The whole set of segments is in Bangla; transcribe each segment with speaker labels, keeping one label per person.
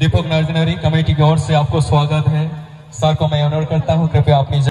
Speaker 1: दीपक नर्जनरी कमेटी की ओर से आपको स्वागत है। सर को मैं ऑनर करता हूँ। कृपया अपनी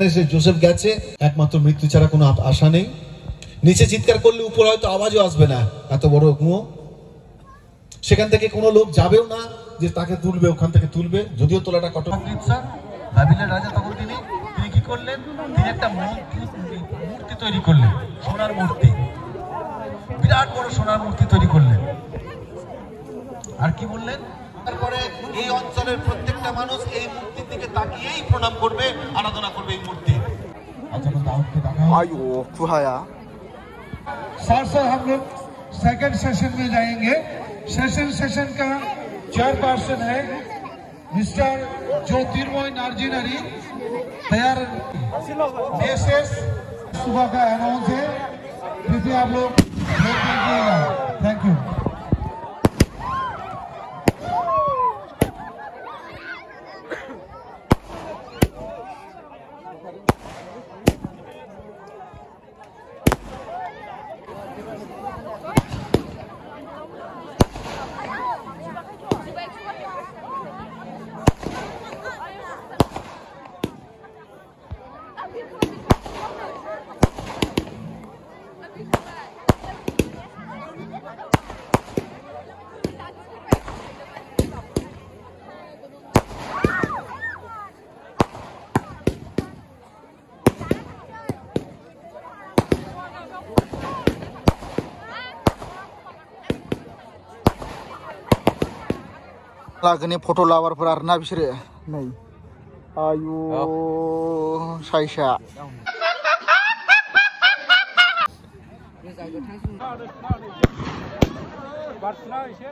Speaker 2: সে জোসেফ গেছে, একমাত্র মৃত্যু ছাড়া কোনো আশা নেই। নিচে চিৎকার করলে উপর হয়তো আওয়াজও আসবে না, এত বড় কুয়ো সেখান থেকে কোনো লোক যাবেও না, যে তাকে তুলবে, ওখান থেকে তুলবে। যদিও তোলাটা কঠোর।
Speaker 3: স্যার বাবিলের রাজা তখন তিনি তিনি কি করলেন? তিনি একটা মূর্তি তৈরি করলেন, সোনার মূর্তি। বিরাট বড় সোনার মূর্তি তৈরি করলেন। আর কি বললেন?
Speaker 2: আবিষ্কার করে এই অঞ্চলের প্রত্যেকটা মানুষ এই মূর্তির দিকে তাকিয়েই প্রণাম করবে আরাধনা করবে এই মূর্তি
Speaker 4: सर सर हम लोग सेकंड सेशन में जाएंगे सेशन सेशन का चेयरपर्सन है मिस्टर ज्योतिर्मय नार्जिनरी तैयार सुबह का अनाउंस है कृपया आप लोग थैंक यू
Speaker 5: लागोनि फट' लाभारफोर आरोना बिसोरो नै आयु साइसा बारसुना एसे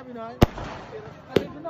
Speaker 5: sabe tá nós.